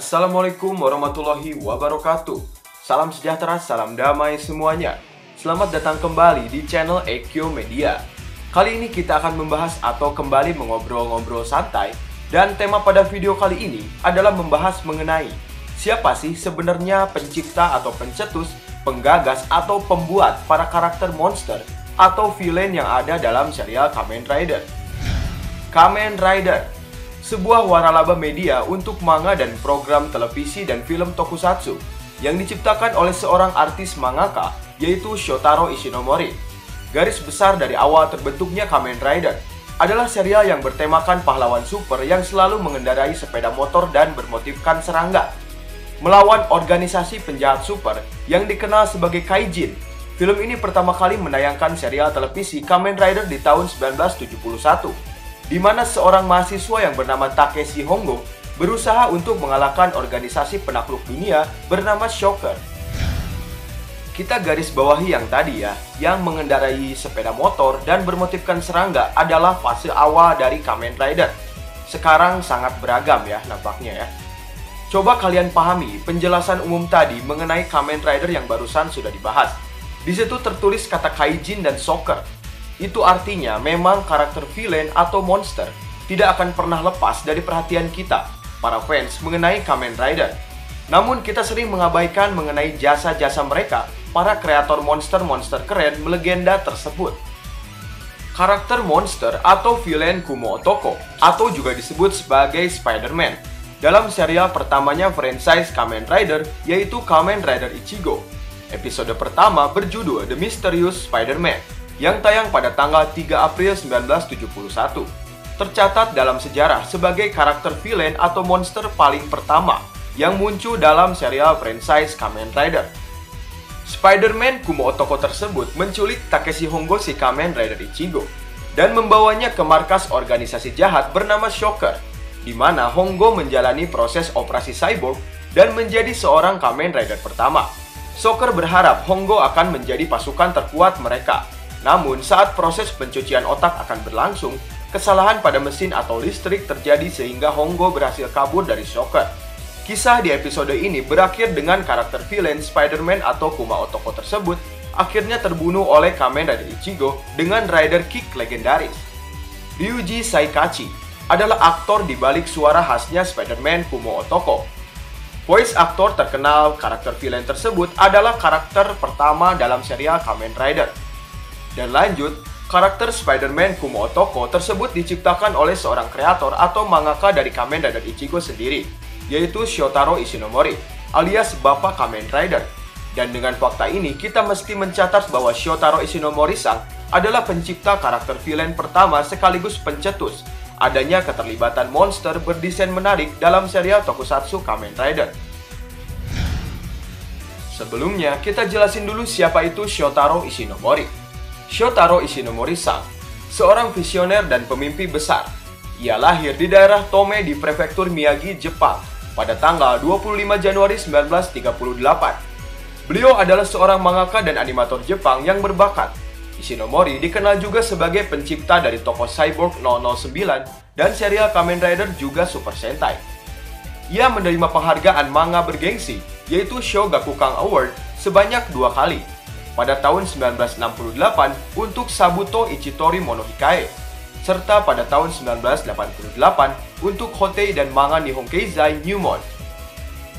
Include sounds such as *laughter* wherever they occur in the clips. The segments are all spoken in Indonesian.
Assalamualaikum warahmatullahi wabarakatuh. Salam sejahtera, salam damai semuanya. Selamat datang kembali di channel Ekyo Media. Kali ini kita akan membahas atau kembali mengobrol-ngobrol santai dan tema pada video kali ini adalah membahas mengenai siapa sih sebenarnya pencipta atau pencetus, penggagas atau pembuat para karakter monster atau villain yang ada dalam serial Kamen Rider. Kamen Rider sebuah waralaba media untuk manga dan program televisi dan film tokusatsu yang diciptakan oleh seorang artis mangaka yaitu Shotaro Ishinomori. Garis besar dari awal terbentuknya Kamen Rider adalah serial yang bertemakan pahlawan super yang selalu mengendarai sepeda motor dan bermotifkan serangga. Melawan organisasi penjahat super yang dikenal sebagai Kaijin. Film ini pertama kali menayangkan serial televisi Kamen Rider di tahun 1971 di mana seorang mahasiswa yang bernama Takeshi Hongo berusaha untuk mengalahkan organisasi penakluk dunia bernama Shocker. Kita garis bawahi yang tadi ya, yang mengendarai sepeda motor dan bermotifkan serangga adalah fase awal dari Kamen Rider. Sekarang sangat beragam ya nampaknya ya. Coba kalian pahami penjelasan umum tadi mengenai Kamen Rider yang barusan sudah dibahas. Di situ tertulis kata Kaijin dan Shocker itu artinya memang karakter villain atau monster tidak akan pernah lepas dari perhatian kita, para fans, mengenai Kamen Rider. Namun kita sering mengabaikan mengenai jasa-jasa mereka, para kreator monster-monster keren melegenda tersebut. Karakter monster atau villain Kumo Otoko, atau juga disebut sebagai Spider-Man, dalam serial pertamanya franchise Kamen Rider, yaitu Kamen Rider Ichigo. Episode pertama berjudul The Mysterious Spider-Man yang tayang pada tanggal 3 April 1971. Tercatat dalam sejarah sebagai karakter villain atau monster paling pertama yang muncul dalam serial franchise Kamen Rider. Spider-Man Kumo Otoko tersebut menculik Takeshi Hongo si Kamen Rider Ichigo dan membawanya ke markas organisasi jahat bernama Shocker, di mana Hongo menjalani proses operasi cyborg dan menjadi seorang Kamen Rider pertama. Shocker berharap Hongo akan menjadi pasukan terkuat mereka namun, saat proses pencucian otak akan berlangsung, kesalahan pada mesin atau listrik terjadi sehingga Hongo berhasil kabur dari Shocker. Kisah di episode ini berakhir dengan karakter villain Spider-Man atau Kuma Otoko tersebut akhirnya terbunuh oleh Kamen Rider Ichigo dengan Rider Kick legendaris. Ryuji Saikachi adalah aktor di balik suara khasnya Spider-Man Kumo Otoko. Voice aktor terkenal karakter villain tersebut adalah karakter pertama dalam serial Kamen Rider, dan lanjut, karakter Spider-Man Kumo Otoko tersebut diciptakan oleh seorang kreator atau mangaka dari Kamen Rider Ichigo sendiri, yaitu Shotaro Ishinomori, alias Bapak Kamen Rider. Dan dengan fakta ini, kita mesti mencatat bahwa Shotaro Ishinomori-sang adalah pencipta karakter villain pertama sekaligus pencetus adanya keterlibatan monster berdesain menarik dalam serial tokusatsu Kamen Rider. Sebelumnya, kita jelasin dulu siapa itu Shotaro Ishinomori. Shotaro Ishinomori-san, seorang visioner dan pemimpi besar. Ia lahir di daerah Tome di prefektur Miyagi, Jepang pada tanggal 25 Januari 1938. Beliau adalah seorang mangaka dan animator Jepang yang berbakat. Ishinomori dikenal juga sebagai pencipta dari toko Cyborg 009 dan serial Kamen Rider juga Super Sentai. Ia menerima penghargaan manga bergengsi, yaitu Shogakukang Award, sebanyak dua kali, pada tahun 1968 untuk Sabuto Ichitori Monohikae, serta pada tahun 1988 untuk Hotei dan manga Nihon Keizai Newmon.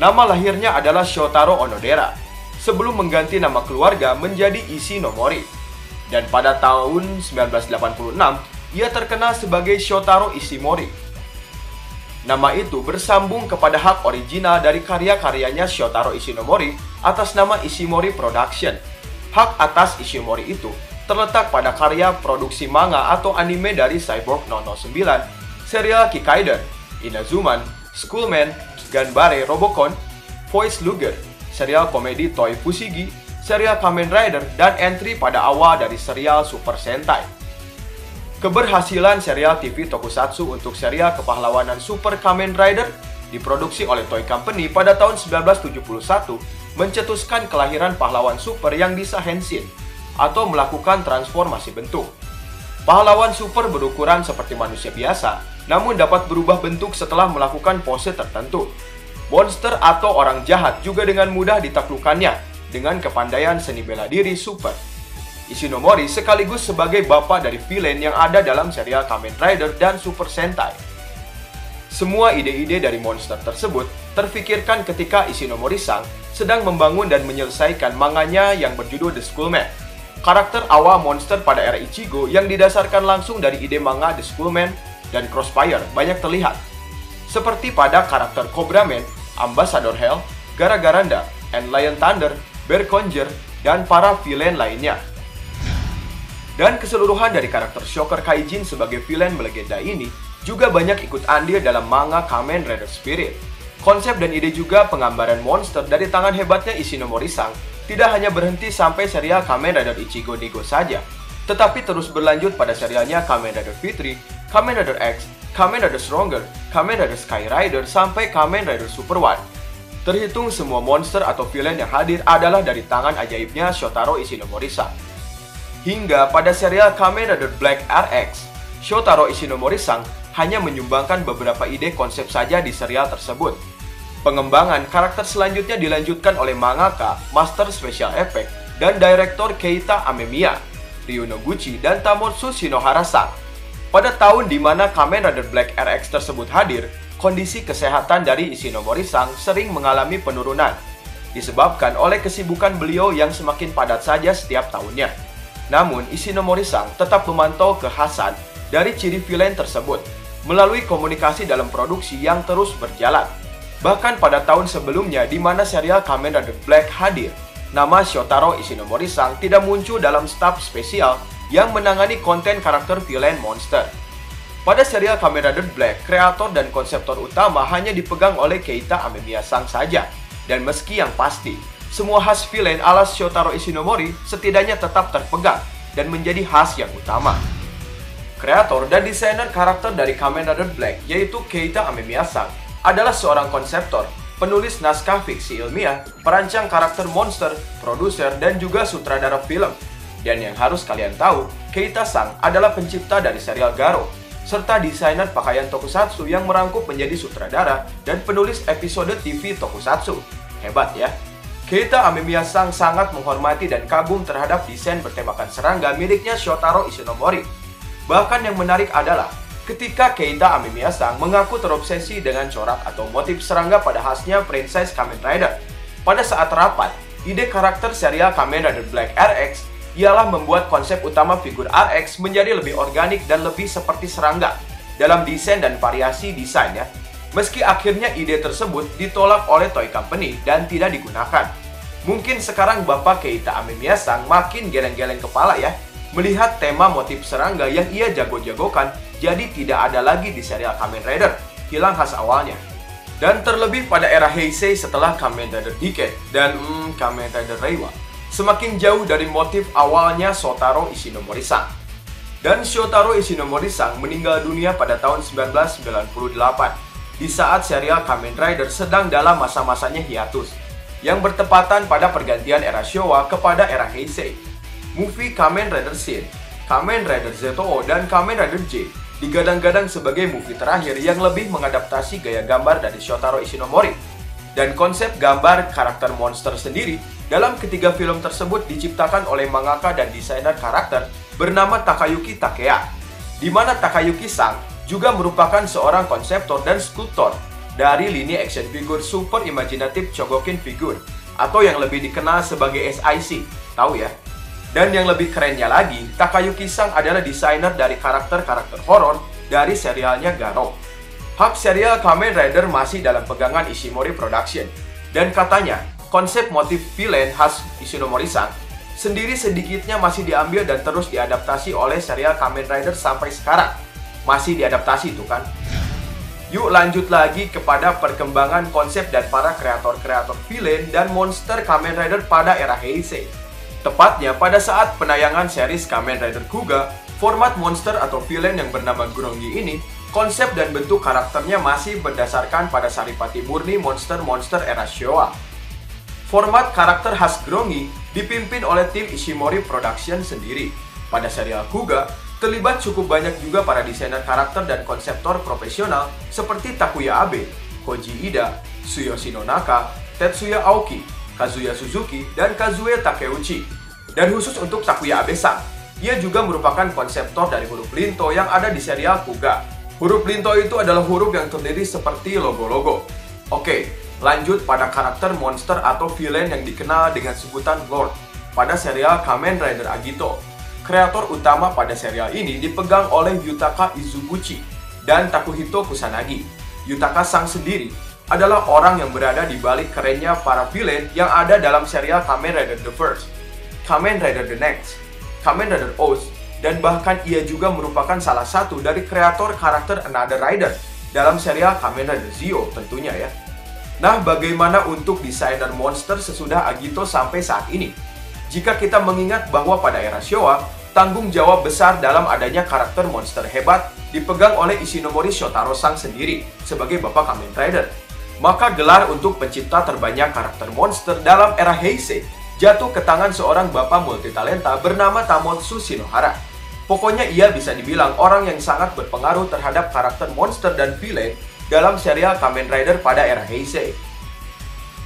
Nama lahirnya adalah Shotaro Onodera, sebelum mengganti nama keluarga menjadi Ishinomori. Dan pada tahun 1986, ia terkenal sebagai Shotaro Ishimori. Nama itu bersambung kepada hak original dari karya-karyanya Shotaro Ishinomori atas nama Ishimori Production hak atas Ishimori itu terletak pada karya produksi manga atau anime dari Cyborg 009, serial Kikaiden, Inazuman, Schoolman, Ganbare Robocon, Voice Luger, serial komedi Toy Fushigi, serial Kamen Rider, dan entry pada awal dari serial Super Sentai. Keberhasilan serial TV Tokusatsu untuk serial kepahlawanan Super Kamen Rider diproduksi oleh Toy Company pada tahun 1971 mencetuskan kelahiran pahlawan super yang bisa Henshin atau melakukan transformasi bentuk. Pahlawan super berukuran seperti manusia biasa, namun dapat berubah bentuk setelah melakukan pose tertentu. monster atau orang jahat juga dengan mudah ditaklukkannya dengan kepandaian seni bela diri super. Ishinomori sekaligus sebagai bapak dari villain yang ada dalam serial Kamen Rider dan Super Sentai. Semua ide-ide dari monster tersebut terfikirkan ketika Ishinomori-sang sedang membangun dan menyelesaikan manganya yang berjudul The Schoolman. Karakter awal monster pada era Ichigo yang didasarkan langsung dari ide manga The Schoolman dan Crossfire banyak terlihat. Seperti pada karakter Cobra Man, Ambassador Hell, Gara Garanda, and Lion Thunder, Bear Conjure, dan para villain lainnya. Dan keseluruhan dari karakter Shocker Kaijin sebagai villain melegenda ini juga banyak ikut andil dalam manga Kamen Rider Spirit. Konsep dan ide juga penggambaran monster dari tangan hebatnya Ishinomori-sang tidak hanya berhenti sampai serial Kamen Rider Ichigo Nigo saja, tetapi terus berlanjut pada serialnya Kamen Rider V3, Kamen Rider X, Kamen Rider Stronger, Kamen Rider Sky Rider, sampai Kamen Rider Super One. Terhitung semua monster atau villain yang hadir adalah dari tangan ajaibnya Shotaro Ishinomori-sang. Hingga pada serial Kamen Rider Black RX, Shotaro Ishinomori-sang hanya menyumbangkan beberapa ide konsep saja di serial tersebut. Pengembangan karakter selanjutnya dilanjutkan oleh mangaka, master special effect, dan direktor Keita Amemiya, Ryu Noguchi, dan Tamotsu Shinohara-sang. Pada tahun di mana Kamen Rider Black RX tersebut hadir, kondisi kesehatan dari Ishinomori-sang sering mengalami penurunan, disebabkan oleh kesibukan beliau yang semakin padat saja setiap tahunnya. Namun, Ishinomori-sang tetap memantau kekhasan dari ciri villain tersebut, melalui komunikasi dalam produksi yang terus berjalan. Bahkan pada tahun sebelumnya di mana serial Kamen Rider Black hadir, nama Shotaro Ishinomori-sang tidak muncul dalam staf spesial yang menangani konten karakter villain monster. Pada serial Kamen Rider Black, kreator dan konseptor utama hanya dipegang oleh Keita Amemiya-sang saja. Dan meski yang pasti, semua khas villain ala Shotaro Ishinomori setidaknya tetap terpegang dan menjadi khas yang utama. Kreator dan desainer karakter dari Kamen Rider Black, yaitu Keita Amemiya-sang, adalah seorang konseptor, penulis naskah fiksi ilmiah, perancang karakter monster, produser, dan juga sutradara film. Dan yang harus kalian tahu, Keita-sang adalah pencipta dari serial Garo, serta desainer pakaian tokusatsu yang merangkup menjadi sutradara dan penulis episode TV tokusatsu. Hebat ya! Keita Amemiya-sang sangat menghormati dan kagum terhadap desain bertemakan serangga miliknya Shotaro Ishinomori Bahkan yang menarik adalah ketika Keita Amemiya-sang mengaku terobsesi dengan corak atau motif serangga pada khasnya Princess Kamen Rider. Pada saat rapat, ide karakter serial Kamen Rider Black RX ialah membuat konsep utama figur RX menjadi lebih organik dan lebih seperti serangga dalam desain dan variasi desainnya. Meski akhirnya ide tersebut ditolak oleh Toy Company dan tidak digunakan. Mungkin sekarang Bapak Keita Amemiya-sang makin geleng-geleng kepala ya Melihat tema motif serangga yang ia jago-jagokan, jadi tidak ada lagi di serial Kamen Rider, hilang khas awalnya. Dan terlebih pada era Heisei setelah Kamen Rider Decade dan hmm, Kamen Rider Reiwa, semakin jauh dari motif awalnya Sotaro Ishinomori-sang. Dan Shotaro Ishinomori-sang meninggal dunia pada tahun 1998 di saat serial Kamen Rider sedang dalam masa-masanya hiatus yang bertepatan pada pergantian era Showa kepada era Heisei movie Kamen Rider Shin, Kamen Rider ZOO, dan Kamen Rider J digadang-gadang sebagai movie terakhir yang lebih mengadaptasi gaya gambar dari Shotaro Ishinomori. Dan konsep gambar karakter monster sendiri dalam ketiga film tersebut diciptakan oleh mangaka dan desainer karakter bernama Takayuki Takea, di mana Takayuki-sang juga merupakan seorang konseptor dan skulptor dari lini action figure super imajinatif Chogokin Figure atau yang lebih dikenal sebagai SIC. Tahu ya? Dan yang lebih kerennya lagi, Takayuki Sang adalah desainer dari karakter-karakter horor dari serialnya Garo. Hak serial Kamen Rider masih dalam pegangan Ishimori Production. Dan katanya, konsep motif villain khas Ishinomori Sang sendiri sedikitnya masih diambil dan terus diadaptasi oleh serial Kamen Rider sampai sekarang. Masih diadaptasi itu kan? Yuk lanjut lagi kepada perkembangan konsep dan para kreator-kreator villain dan monster Kamen Rider pada era Heisei. Tepatnya pada saat penayangan series Kamen Rider Kuga, format monster atau villain yang bernama Grongi ini, konsep dan bentuk karakternya masih berdasarkan pada saripati murni monster-monster era Showa. Format karakter khas Grongi dipimpin oleh tim Ishimori Production sendiri. Pada serial Kuga, terlibat cukup banyak juga para desainer karakter dan konseptor profesional seperti Takuya Abe, Koji Ida, Tsuyoshi Nonaka, Tetsuya Aoki, Kazuya Suzuki, dan Kazue Takeuchi. Dan khusus untuk Takuya Abe-san, ia juga merupakan konseptor dari huruf linto yang ada di serial Kuga. Huruf linto itu adalah huruf yang terdiri seperti logo-logo. Oke, lanjut pada karakter monster atau villain yang dikenal dengan sebutan Lord pada serial Kamen Rider Agito. Kreator utama pada serial ini dipegang oleh Yutaka Izuguchi dan Takuhito Kusanagi. Yutaka Sang sendiri adalah orang yang berada di balik kerennya para villain yang ada dalam serial Kamen Rider The First, Kamen Rider The Next, Kamen Rider Oz, dan bahkan ia juga merupakan salah satu dari kreator karakter Another Rider dalam serial Kamen Rider Zio tentunya ya. Nah, bagaimana untuk desainer monster sesudah Agito sampai saat ini? Jika kita mengingat bahwa pada era Showa, tanggung jawab besar dalam adanya karakter monster hebat dipegang oleh Ishinomori Shotaro Sang sendiri sebagai Bapak Kamen Rider. Maka gelar untuk pencipta terbanyak karakter monster dalam era Heisei jatuh ke tangan seorang bapak multitalenta bernama Tamotsu Shinohara. Pokoknya ia bisa dibilang orang yang sangat berpengaruh terhadap karakter monster dan villain dalam serial Kamen Rider pada era Heisei.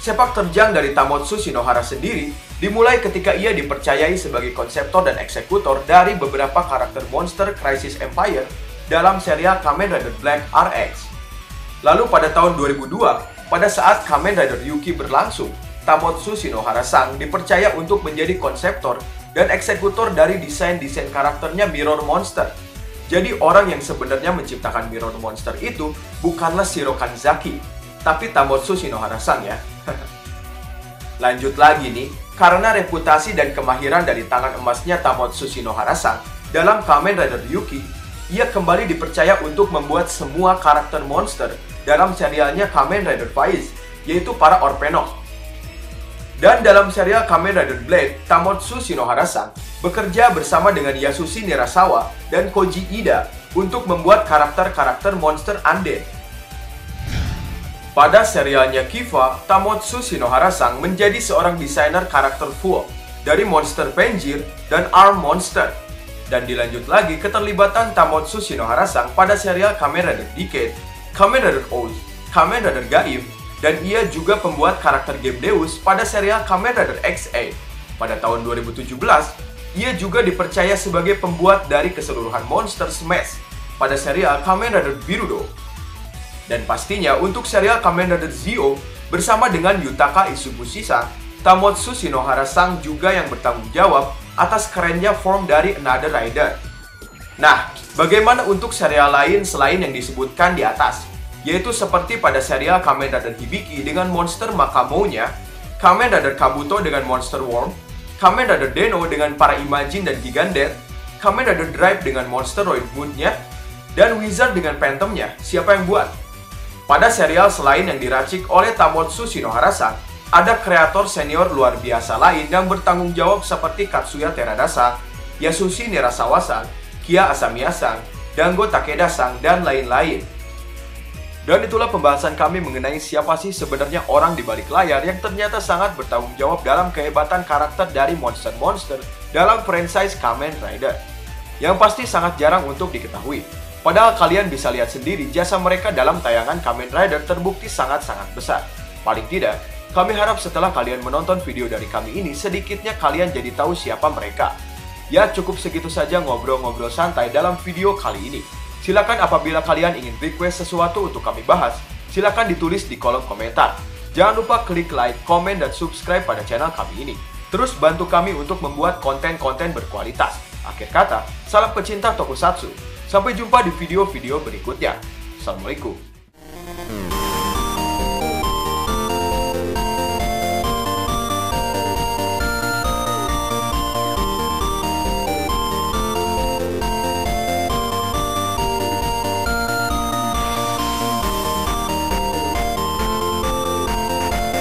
Sepak terjang dari Tamotsu Shinohara sendiri dimulai ketika ia dipercayai sebagai konseptor dan eksekutor dari beberapa karakter monster Crisis Empire dalam serial Kamen Rider Black RX. Lalu pada tahun 2002, pada saat Kamen Rider Yuki berlangsung, Tamotsu Shinohara Sang dipercaya untuk menjadi konseptor dan eksekutor dari desain-desain karakternya Mirror Monster. Jadi orang yang sebenarnya menciptakan Mirror Monster itu bukanlah Shiro Kanzaki, tapi Tamotsu Shinohara Sang ya. *laughs* Lanjut lagi nih, karena reputasi dan kemahiran dari tangan emasnya Tamotsu Shinohara Sang dalam Kamen Rider Yuki, ia kembali dipercaya untuk membuat semua karakter monster dalam serialnya Kamen Rider Faiz, yaitu para Orpenok. Dan dalam serial Kamen Rider Blade, Tamotsu Shinohara Sang bekerja bersama dengan Yasushi Nirasawa dan Koji Ida untuk membuat karakter-karakter monster undead pada serialnya Kiva, Tamotsu Shinohara Sang menjadi seorang desainer karakter full dari Monster Penjir dan Arm Monster. Dan dilanjut lagi keterlibatan Tamotsu Shinohara Sang pada serial Kamen Rider Decade, Kamen Rider Oz, Kamen Rider Gaib, dan ia juga pembuat karakter game Deus pada serial Kamen Rider XA. Pada tahun 2017, ia juga dipercaya sebagai pembuat dari keseluruhan Monster Smash pada serial Kamen Rider Birudo dan pastinya untuk serial Kamen Rider Zio bersama dengan Yutaka Isubushi-san, Tamotsu Shinohara Sang juga yang bertanggung jawab atas kerennya form dari Another Rider. Nah, bagaimana untuk serial lain selain yang disebutkan di atas? Yaitu seperti pada serial Kamen Rider Hibiki dengan monster Makamonya, Kamen Rider Kabuto dengan monster Worm, Kamen Rider Deno dengan para Imagine dan Gigandet, Kamen Rider Drive dengan monster Roid Moon-nya, dan Wizard dengan Phantom-nya. Siapa yang buat? Pada serial selain yang diracik oleh Tamotsu Shinohara-san, ada kreator senior luar biasa lain yang bertanggung jawab seperti Katsuya Teradasa, Yasushi Nirasawa-san, Kia Asamiya-san, Dango Takeda-san, dan lain-lain. Dan itulah pembahasan kami mengenai siapa sih sebenarnya orang di balik layar yang ternyata sangat bertanggung jawab dalam kehebatan karakter dari monster-monster dalam franchise Kamen Rider. Yang pasti sangat jarang untuk diketahui. Padahal kalian bisa lihat sendiri jasa mereka dalam tayangan Kamen Rider terbukti sangat-sangat besar. Paling tidak, kami harap setelah kalian menonton video dari kami ini, sedikitnya kalian jadi tahu siapa mereka. Ya cukup segitu saja ngobrol-ngobrol santai dalam video kali ini. Silakan apabila kalian ingin request sesuatu untuk kami bahas, silakan ditulis di kolom komentar. Jangan lupa klik like, komen, dan subscribe pada channel kami ini. Terus bantu kami untuk membuat konten-konten berkualitas. Akhir kata, salam pecinta tokusatsu. Sampai jumpa di video-video berikutnya. Assalamualaikum.